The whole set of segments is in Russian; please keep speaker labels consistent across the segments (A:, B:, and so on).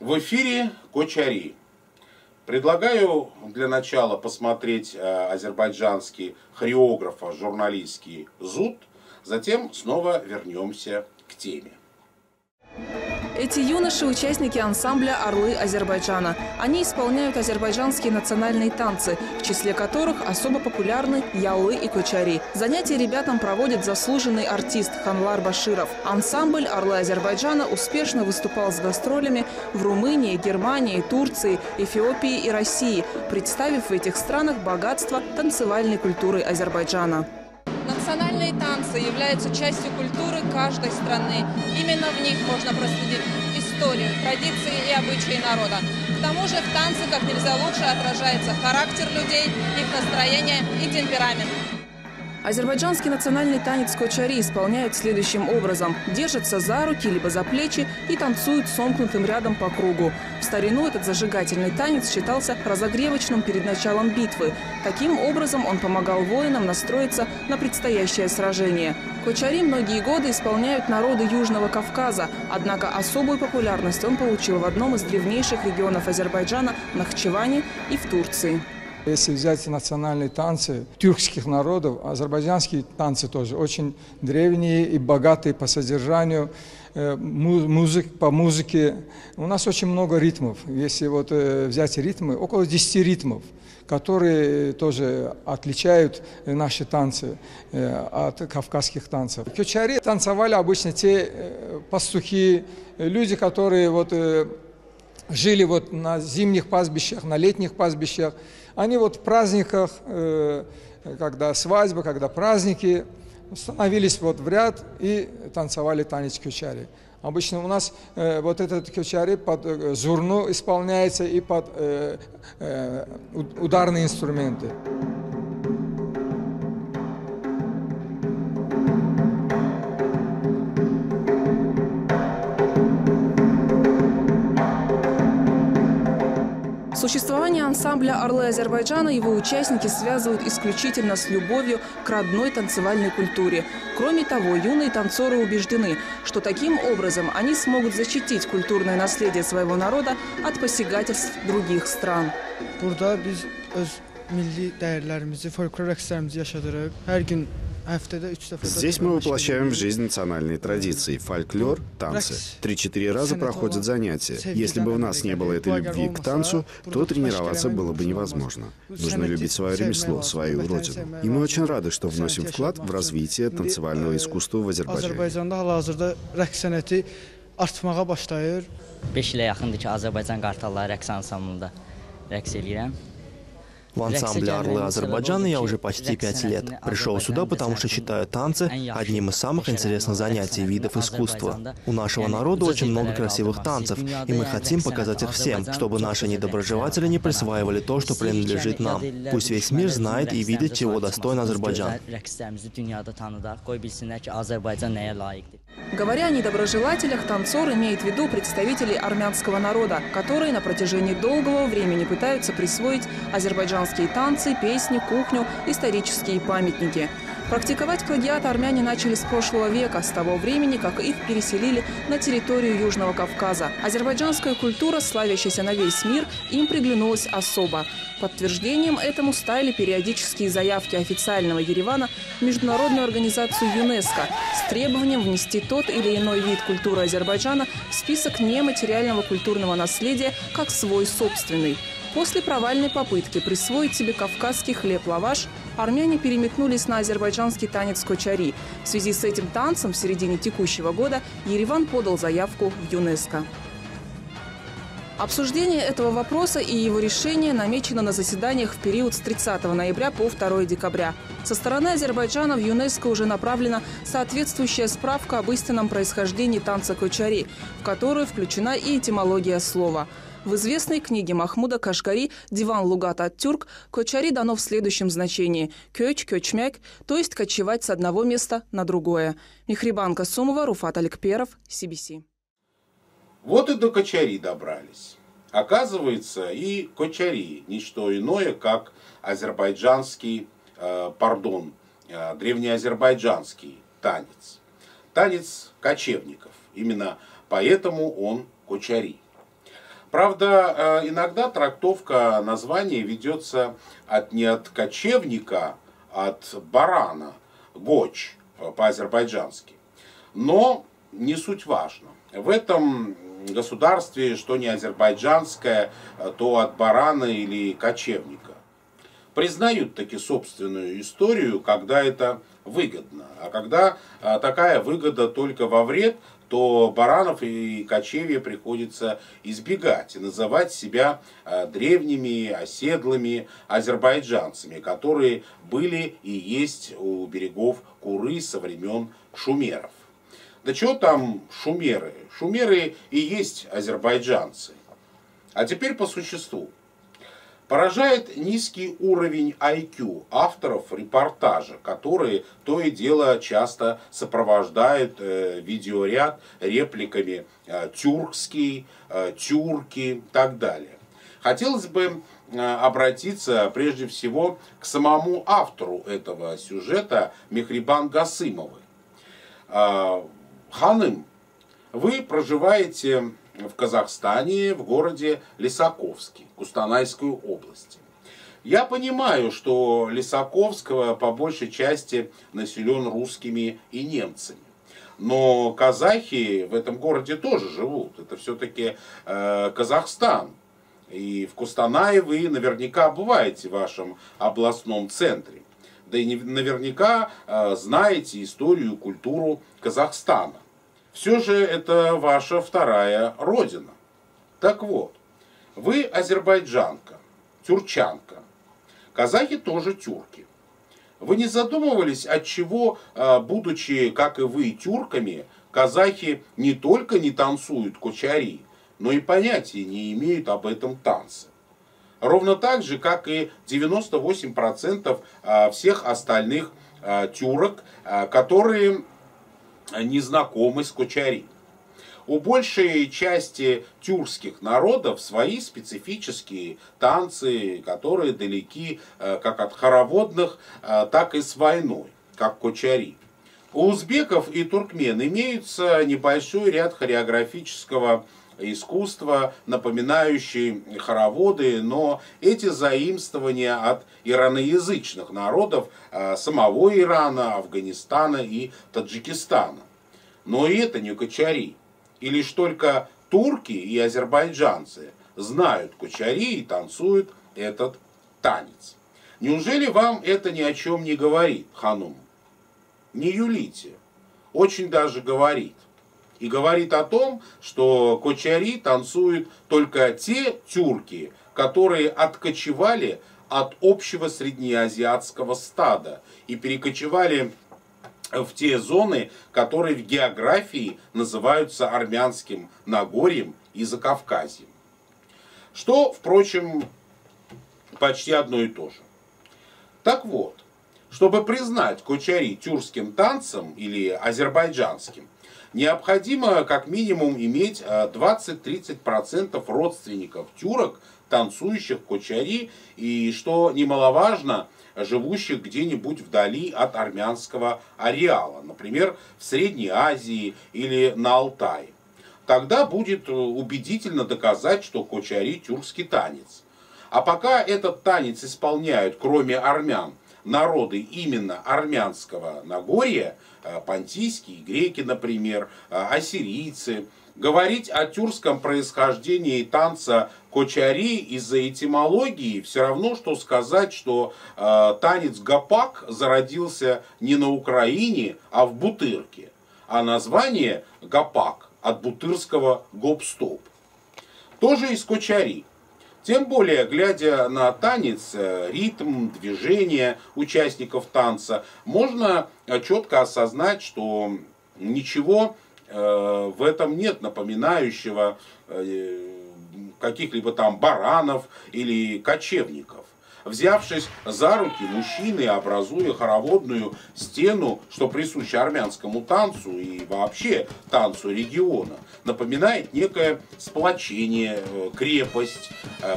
A: В эфире Кочари. Предлагаю для начала посмотреть э, азербайджанский хореографа, журналистский зуд, затем снова вернемся к теме.
B: Эти юноши – участники ансамбля «Орлы Азербайджана». Они исполняют азербайджанские национальные танцы, в числе которых особо популярны яллы и кочари. Занятия ребятам проводит заслуженный артист Ханлар Баширов. Ансамбль «Орлы Азербайджана» успешно выступал с гастролями в Румынии, Германии, Турции, Эфиопии и России, представив в этих странах богатство танцевальной культуры Азербайджана. Национальные танцы являются частью культуры каждой страны. Именно в них можно проследить историю, традиции и обычаи народа. К тому же в танце как нельзя лучше отражается характер людей, их настроение и темперамент. Азербайджанский национальный танец кочари исполняют следующим образом. Держатся за руки либо за плечи и танцуют сомкнутым рядом по кругу. В старину этот зажигательный танец считался разогревочным перед началом битвы. Таким образом он помогал воинам настроиться на предстоящее сражение. Кочари многие годы исполняют народы Южного Кавказа, однако особую популярность он получил в одном из древнейших регионов Азербайджана – Нахчеване и в Турции.
C: Если взять национальные танцы тюркских народов, азербайджанские танцы тоже очень древние и богатые по содержанию, э, музык, по музыке. У нас очень много ритмов. Если вот э, взять ритмы, около 10 ритмов, которые тоже отличают наши танцы э, от кавказских танцев. Кючари танцевали обычно те пастухи, люди, которые вот жили вот на зимних пастбищах, на летних пастбищах, они вот в праздниках, э, когда свадьба, когда праздники, становились вот в ряд и танцевали танец кючари. Обычно у нас э, вот этот кючари под э, зурну исполняется и под э, э, ударные инструменты.
B: Существование ансамбля «Орлы Азербайджана» его участники связывают исключительно с любовью к родной танцевальной культуре. Кроме того, юные танцоры убеждены, что таким образом они смогут защитить культурное наследие своего народа от посягательств других стран. Burada biz öz milli dəyərlərimizi, folklor rəqslərimizi yaşadırıq.
D: Hər gün Здесь мы воплощаем в жизнь национальные традиции, фольклор, танцы. Три-четыре раза проходят занятия. Если бы у нас не было этой любви к танцу, то тренироваться было бы невозможно. Нужно любить свое ремесло, свою родину. И мы очень рады, что вносим вклад в развитие танцевального искусства в Азербайджане. artmağa başlayır. 5 ilə yaxındır ki, Azərbaycan Qartalları rəqs ansamblında rəqs eləyirəm.
E: В ансамбле «Орлы Азербайджана» я уже почти пять лет. Пришел сюда, потому что считаю танцы одним из самых интересных занятий видов искусства. У нашего народа очень много красивых танцев, и мы хотим показать их всем, чтобы наши недоброжелатели не присваивали то, что принадлежит нам. Пусть весь мир знает и видит, чего достоин Азербайджан.
B: Говоря о недоброжелателях, танцор имеет в виду представителей армянского народа, которые на протяжении долгого времени пытаются присвоить азербайджанские танцы, песни, кухню, исторические памятники. Практиковать плагиат армяне начали с прошлого века, с того времени, как их переселили на территорию Южного Кавказа. Азербайджанская культура, славящаяся на весь мир, им приглянулась особо. Подтверждением этому стали периодические заявки официального Еревана в Международную организацию ЮНЕСКО с требованием внести тот или иной вид культуры Азербайджана в список нематериального культурного наследия как свой собственный. После провальной попытки присвоить себе кавказский хлеб-лаваш, армяне переметнулись на азербайджанский танец кочари. В связи с этим танцем в середине текущего года Ереван подал заявку в ЮНЕСКО. Обсуждение этого вопроса и его решение намечено на заседаниях в период с 30 ноября по 2 декабря. Со стороны Азербайджана в ЮНЕСКО уже направлена соответствующая справка об истинном происхождении танца кочари, в которую включена и этимология слова – в известной книге Махмуда Кашгари «Диван Лугат от Тюрк» кочари дано в следующем значении – «кёч, кёчмяк», то есть кочевать с одного места на другое. Михрибан Касумова, Руфат Аликперов, CBC.
A: Вот и до кочари добрались. Оказывается, и кочари – ничто иное, как азербайджанский, э, пардон, э, древнеазербайджанский танец. Танец кочевников. Именно поэтому он кочари. Правда, иногда трактовка названия ведется от, не от кочевника, а от барана, гоч по-азербайджански. Но не суть важно. В этом государстве, что не азербайджанское, то от барана или кочевника. Признают таки собственную историю, когда это выгодно. А когда такая выгода только во вред, то баранов и кочевья приходится избегать и называть себя а, древними, оседлыми азербайджанцами, которые были и есть у берегов Куры со времен шумеров. Да что там шумеры? Шумеры и есть азербайджанцы. А теперь по существу. Поражает низкий уровень IQ авторов репортажа, которые то и дело часто сопровождают э, видеоряд репликами э, «тюркский», э, «тюрки» и так далее. Хотелось бы э, обратиться прежде всего к самому автору этого сюжета Мехрибан Гасымовой. Э, Ханым, вы проживаете в Казахстане, в городе Лисаковске, Кустанайской области. Я понимаю, что Лисаковского по большей части населен русскими и немцами. Но казахи в этом городе тоже живут. Это все-таки э, Казахстан. И в Кустанае вы наверняка бываете в вашем областном центре. Да и наверняка э, знаете историю, культуру Казахстана. Все же это ваша вторая родина. Так вот, вы азербайджанка, тюрчанка. Казахи тоже тюрки. Вы не задумывались, от чего, а, будучи, как и вы, тюрками, казахи не только не танцуют кочари, но и понятия не имеют об этом танце. Ровно так же, как и 98% а, всех остальных а, тюрок, которые не знакомы с кочари. У большей части тюркских народов свои специфические танцы, которые далеки э, как от хороводных, э, так и с войной, как кочари. У узбеков и туркмен имеется небольшой ряд хореографического искусства, напоминающий хороводы, но эти заимствования от ираноязычных народов э, самого Ирана, Афганистана и Таджикистана. Но и это не кочари. И лишь только турки и азербайджанцы знают кочари и танцуют этот танец. Неужели вам это ни о чем не говорит, ханум? Не юлите. Очень даже говорит. И говорит о том, что кочари танцуют только те тюрки, которые откочевали от общего среднеазиатского стада и перекочевали в те зоны, которые в географии называются армянским Нагорьем и Закавказьем. Что, впрочем, почти одно и то же. Так вот, чтобы признать кочари тюркским танцем или азербайджанским, необходимо как минимум иметь 20-30% э, родственников тюрок, танцующих кочари, и, что немаловажно, живущих где-нибудь вдали от армянского ареала, например, в Средней Азии или на Алтае. Тогда будет э, убедительно доказать, что кочари – тюркский танец. А пока этот танец исполняют, кроме армян, народы именно армянского Нагорья, э, понтийские греки, например, э, ассирийцы – Говорить о тюркском происхождении танца кочари из-за этимологии все равно, что сказать, что э, танец гапак зародился не на Украине, а в Бутырке. А название гапак от бутырского гоп-стоп. Тоже из кочари. Тем более, глядя на танец, э, ритм, движение участников танца, можно э, четко осознать, что ничего Э, в этом нет напоминающего каких-либо там баранов или кочевников. Взявшись за руки, мужчины, образуя хороводную стену, что присуще армянскому танцу и вообще танцу региона, напоминает некое сплочение, э, крепость,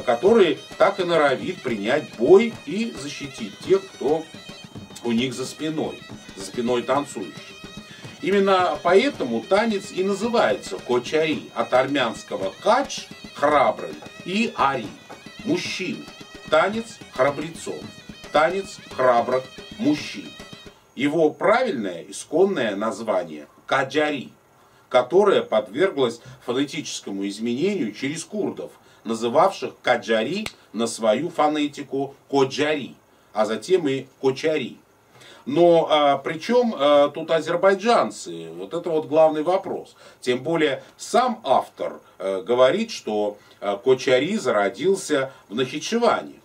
A: который так и норовит принять бой и защитить тех, кто у них за спиной, за спиной танцующих. Именно поэтому танец и называется кочари, от армянского кач храбрый, и ари, мужчин, танец храбрецов, танец храбрых мужчин. Его правильное исконное название – каджари, которое подверглось фонетическому изменению через курдов, называвших каджари на свою фонетику коджари, а затем и кочари. Но а, причем а, тут азербайджанцы? Вот это вот главный вопрос. Тем более сам автор а, говорит, что а, Кочари зародился в Нахичеване.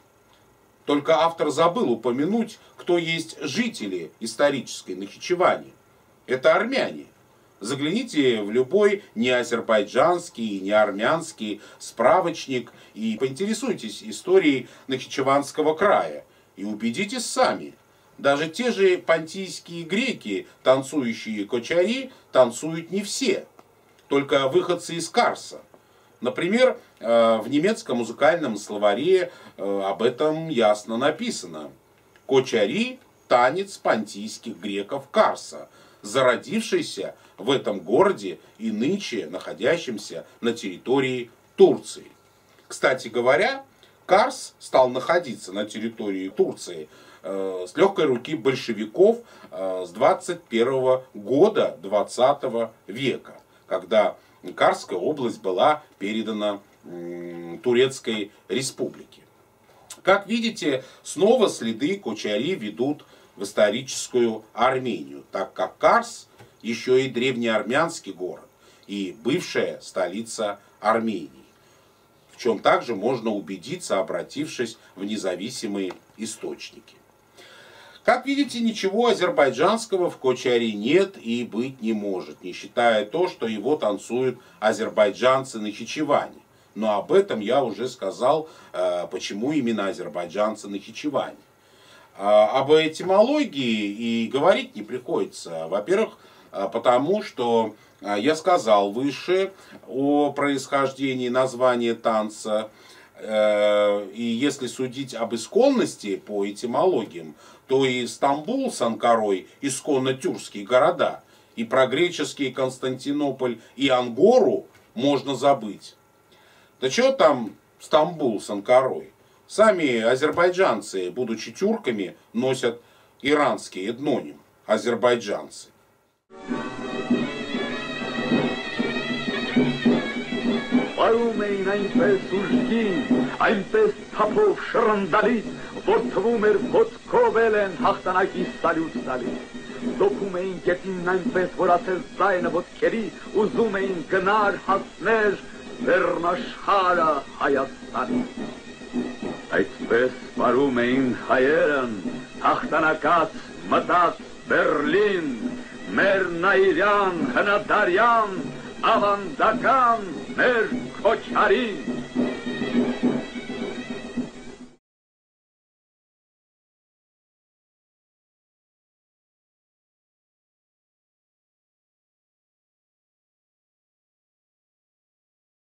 A: Только автор забыл упомянуть, кто есть жители исторической Нахичевани. Это армяне. Загляните в любой не азербайджанский, не армянский справочник и поинтересуйтесь историей Нахичеванского края. И убедитесь сами – даже те же понтийские греки, танцующие кочари, танцуют не все, только выходцы из Карса. Например, э, в немецком музыкальном словаре э, об этом ясно написано. Кочари – танец понтийских греков Карса, зародившийся в этом городе и нынче находящимся на территории Турции. Кстати говоря, Карс стал находиться на территории Турции – Э, с легкой руки большевиков с 21 года 20 века, когда Карская область была передана Турецкой республике. Как видите, снова следы Кочари ведут в историческую Армению, так как Карс еще и древнеармянский город и бывшая столица Армении, в чем также можно убедиться, обратившись в независимые источники. Как видите, ничего азербайджанского в Кочаре нет и быть не может, не считая то, что его танцуют азербайджанцы на Хичеване. Но об этом я уже сказал, э, почему именно азербайджанцы на Хичеване. А, об этимологии и говорить не приходится. Во-первых, э, потому что э, я сказал выше о происхождении названия танца. И если судить об исконности по этимологиям, то и Стамбул с Анкарой исконно тюркские города, и про греческий Константинополь и Ангору можно забыть. Да что там Стамбул с Анкарой? Сами азербайджанцы, будучи тюрками, носят иранский этноним – азербайджанцы. Պարում էին այնպես ուժգին, այնպես թափով շրնդալից, որ թվում էր ոտքով էլ են հաղթանակի սալյուտ սալիս։ Դոփում էին գետինն այնպես, որ ասել ձայնը ոտքերի, ուզում էին գնար հասներ վերնաշխարը Հայաստանի։ Այդպես պարում էին հայերն, հաղթանակած մտած Բերլին, մեր Նայիրյան, հնադարյան, ավանդական մեր و